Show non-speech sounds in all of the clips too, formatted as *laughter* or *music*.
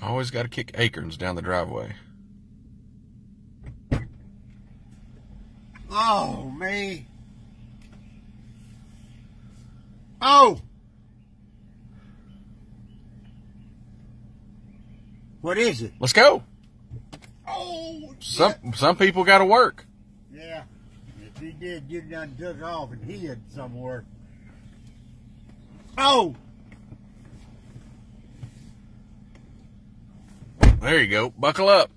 Always got to kick acorns down the driveway. Oh, me. Oh! What is it? Let's go. Oh, Some some people got to work. Yeah. If he did, you'd done took off and hid somewhere. Oh! There you go. Buckle up.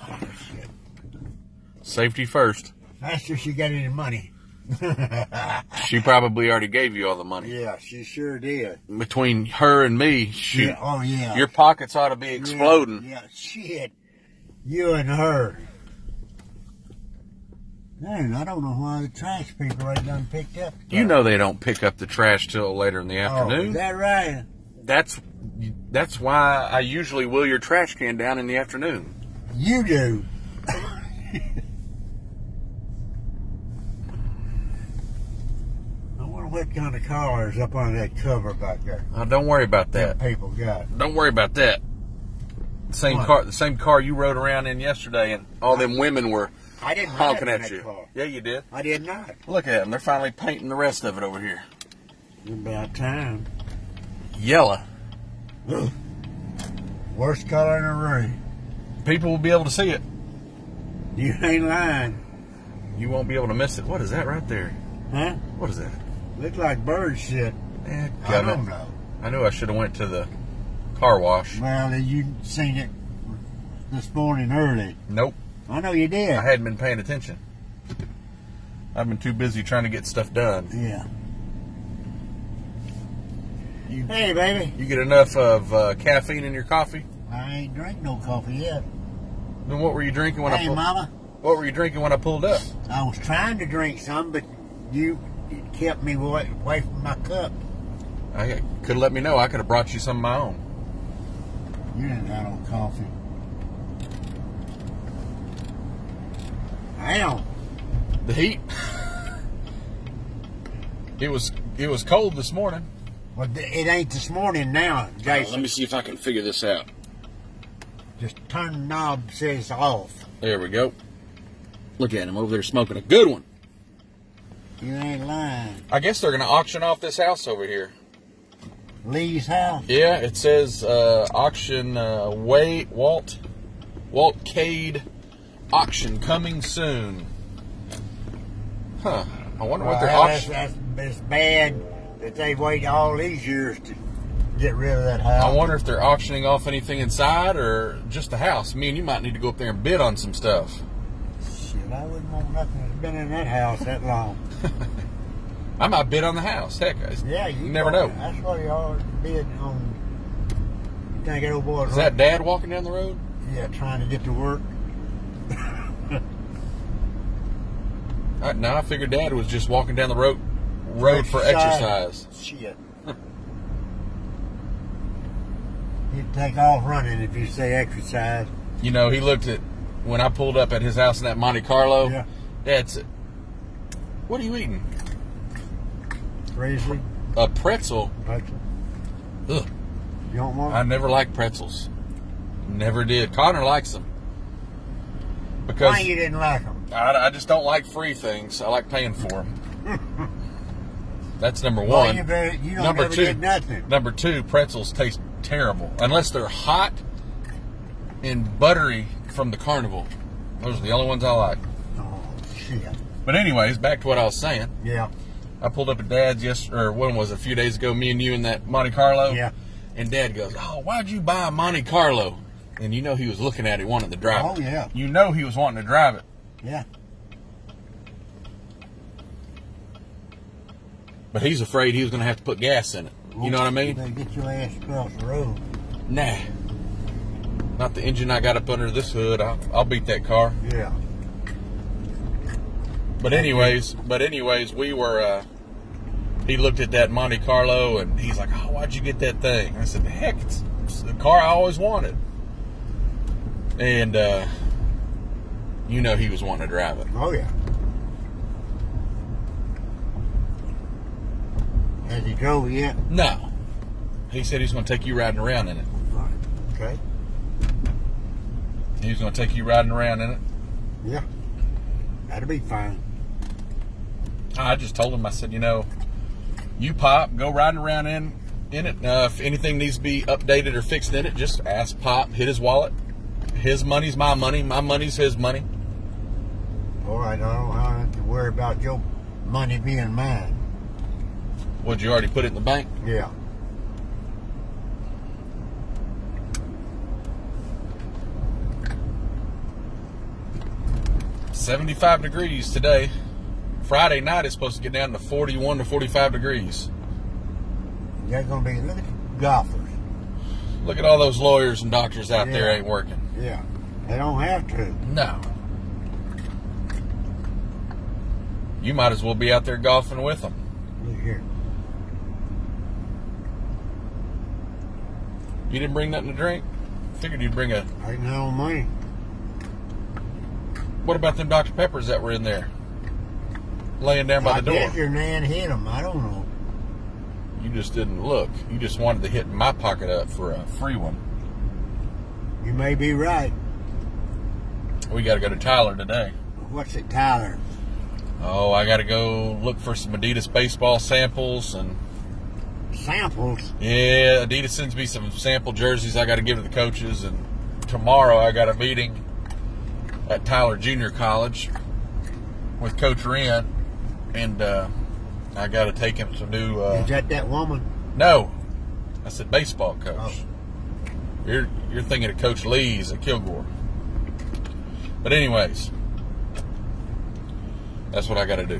Oh, shit. Safety first. Her if she got any money. *laughs* She probably already gave you all the money. yeah, she sure did. Between her and me, shoot, Yeah, oh, yeah. your pockets ought to be exploding. Yeah, yeah, shit. You and her. Man, I don't know why the trash people ain't done picked up. You know they don't pick up the trash till later in the Oh, afternoon. is that right? That's that's why I usually wheel your trash can down in the afternoon. You do. *laughs* I wonder what kind of car is up on that cover back there. Oh, don't worry about that. That people got. Don't worry about that. Same What? car, the same car you rode around in yesterday, and all them women were I didn't honking at you. car. Yeah, you did. I did not. Look at them; they're finally painting the rest of it over here. About time. Yellow. Ugh. Worst color in the room. People will be able to see it. You ain't lying. You won't be able to miss it. What is that right there? Huh? What is that? Look like bird shit. Eh, I don't know. I knew I should have went to the car wash. Well, you seen it this morning early. Nope, I know you did. I hadn't been paying attention. I've been too busy trying to get stuff done. Yeah. You, Hey, baby. you get enough of uh, caffeine in your coffee? I ain't drink no coffee yet. Then what were you drinking when I hey? Mama. What were you drinking when I pulled up? I was trying to drink some, but you kept me away, away from my cup. I could have let me know. I could have brought you some of my own. You didn't have no coffee. Hell, The heat. *laughs* it was it was cold this morning. Well, it ain't this morning now, Jason. Let me see if I can figure this out. Just turn the knob says off. There we go. Look at him over there smoking a good one. You ain't lying. I guess they're going to auction off this house over here. Lee's house. Yeah, it says uh, auction uh, Way Walt Walt Cade auction coming soon. Huh. I wonder what they're that's, that's, that's bad that they've waited all these years to get rid of that house. I wonder if they're auctioning off anything inside or just the house. Me and you might need to go up there and bid on some stuff. Shit, I wouldn't want nothing that's been in that house that long. *laughs* I might bid on the house. Heck, I- Yeah, you, you never know. know. That's what you always bid on. You think that old boy's Is that Dad walking down the road? Yeah, trying to get to work. *laughs* I, no, I figured Dad was just walking down the road road for exercise. Shit. *laughs* He'd take off running if you say exercise. You know, he looked at when I pulled up at his house in that Monte Carlo. Yeah. Said, "What are you eating? Riesling. A pretzel? Pretzel. Ugh, You don't want I never liked pretzels. Never did. Connor likes them because Why you didn't like them? I, I just don't like free things. I like paying for them. *laughs* That's number one. you don't Number two. get nothing. Number two, pretzels taste terrible unless they're hot and buttery from the carnival. Those are the only ones I like. Oh, shit. But anyways, back to what I was saying. Yeah. I pulled up at Dad's yesterday, or when was it? A few days ago. Me and you in that Monte Carlo. Yeah. And Dad goes, "Oh, why'd you buy a Monte Carlo?" And you know he was looking at it, wanting to drive Oh, it. yeah. You know he was wanting to drive it. Yeah. But he's afraid he was going to have to put gas in it. You know what I mean? better get your ass across the road. Nah. Not the engine I got up under this hood. I'll, I'll beat that car. Yeah. But anyways, but anyways, we were. Uh, he looked at that Monte Carlo and he's like, "Oh, why'd you get that thing?" I said, "The "Heck, it's, it's the car I always wanted." And uh, you know he was wanting to drive it. Oh, yeah. Has he drove yet? No, he said he's going to take you riding around in it. Right. Okay. He was going to take you riding around in it. Yeah. That'll be fine. I just told him, I said, you know, you pop, go riding around in in it. Uh, if anything needs to be updated or fixed in it, just ask Pop. Hit his wallet. His money's my money. My money's his money. All right, I don't have to worry about your money being mine. Would you already put it in the bank? Yeah. Seventy-five degrees today. Friday night is supposed to get down to forty-one to forty-five degrees. You're gonna be look at golfers. Look at all those lawyers and doctors out there Yeah. ain't working. Yeah. They don't have to. No. You might as well be out there golfing with them. Look here. You didn't bring nothing to drink? Figured you'd bring a. I didn't have no money. What about them Dr. Peppers that were in there? Laying down by I the door. guess your nan hit them. I don't know. You just didn't look. You just wanted to hit my pocket up for a free one. You may be right. We got to go to Tyler today. What's it, Tyler? Oh, I got to go look for some Adidas baseball samples and Samples. yeah, Adidas sends me some sample jerseys I got to give to the coaches and tomorrow I got a meeting at Tyler Junior College with Coach Wren and uh, I got to take him some new. Uh, Is that that woman? no, I said baseball coach. Oh. You're you're thinking of Coach Lee's at Kilgore. But anyways, that's what I got to do.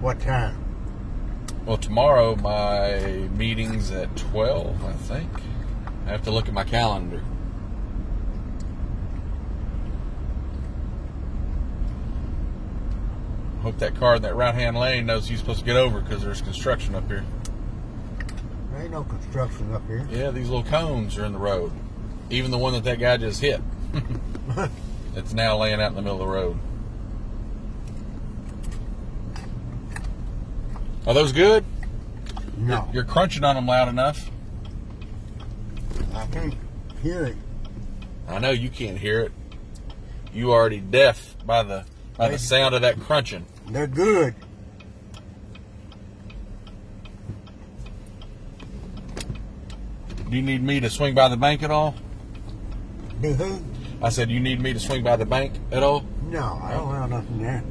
What time? Well, tomorrow my meeting's at twelve, I think. I have to look at my calendar. Hope that car in that right hand lane knows he's supposed to get over because there's construction up here. There ain't no construction up here. Yeah, these little cones are in the road. Even the one that that guy just hit. *laughs* it's now laying out in the middle of the road. Are those good? No. You're crunching on them loud enough. I can't hear it. I know you can't hear it. You already deaf by the by the sound of that crunching. They're good. Do you need me to swing by the bank at all? Do who? I said, you need me to swing by the bank at all? No, I don't have nothing there.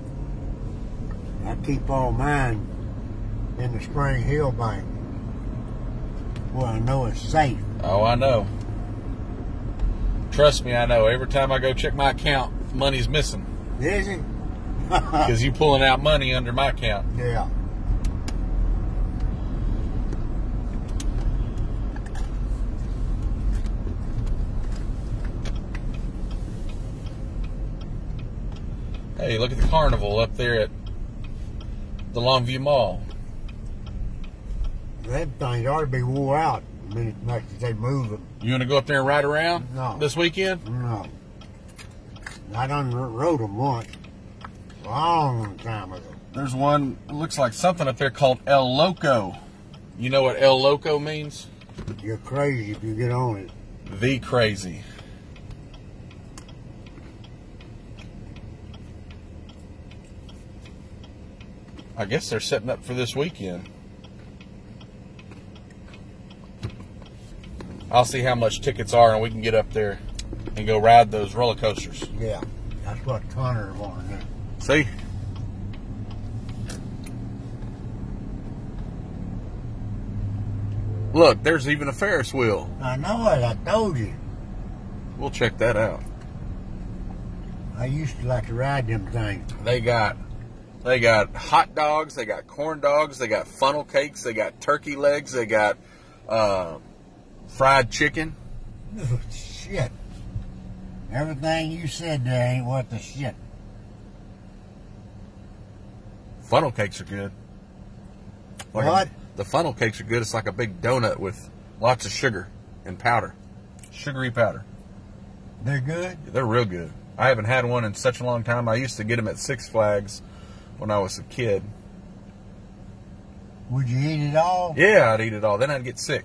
I keep all mine in the Spring Hill Bank. Well, I know it's safe. Oh, I know. Trust me, I know. Every time I go check my account, money's missing Is it? *laughs* because you pulling out money under my account. yeah. Hey, look at the carnival up there at the Longview Mall. Them things ought to be wore out the minute much as they move them. You want to go up there and ride around No. this weekend? No. I done rode them once. Long time ago. There's one looks like something up there called El Loco. You know what El Loco means? You're crazy if you get on it. The crazy. I guess they're setting up for this weekend. I'll see how much tickets are and we can get up there and go ride those roller coasters. Yeah. That's what Connor wanted to. See? Look, there's even a Ferris wheel. I know it. I told you. We'll check that out. I used to like to ride them things. They got they got hot dogs, they got corn dogs, they got funnel cakes, they got turkey legs, they got uh, fried chicken. Oh, shit. Everything you said there ain't worth the shit. Funnel cakes are good. Like a- What? the funnel cakes are good. It's like a big donut with lots of sugar and powder, sugary powder. They're good. They're real good. I haven't had one in such a long time. I used to get them at Six Flags when I was a kid. Would you eat it all? Yeah, I'd eat it all. Then I'd get sick.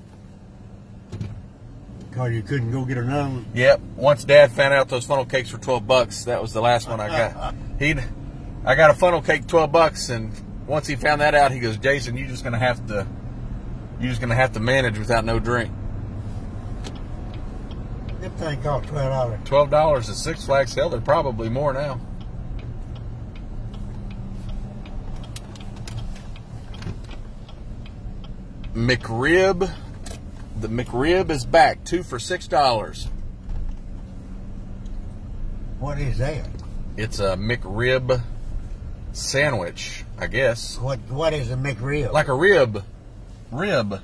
Oh, you couldn't go get another one? Yep. Once Dad found out those funnel cakes were twelve bucks, that was the last one I got. *laughs* He'd, I got a funnel cake twelve bucks, and once he found that out, he goes, "Jason, you're just gonna have to, you're just gonna have to manage without no drink." That thing cost twelve dollars. Twelve dollars at Six Flags. Hell, they're probably more now. McRib. The McRib is back. Two for six dollars. What is that? It's a McRib sandwich, I guess. What What is a McRib? Like a rib. Rib.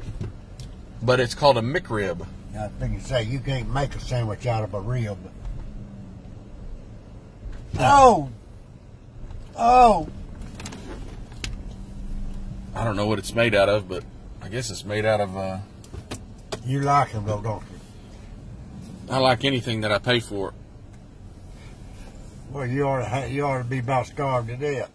But it's called a McRib. I think you say you can't make a sandwich out of a rib. Oh, oh! I don't know what it's made out of, but I guess it's made out of uh You like them though, don't you? I like anything that I pay for. Well, you ought to you ought to be about starved to death.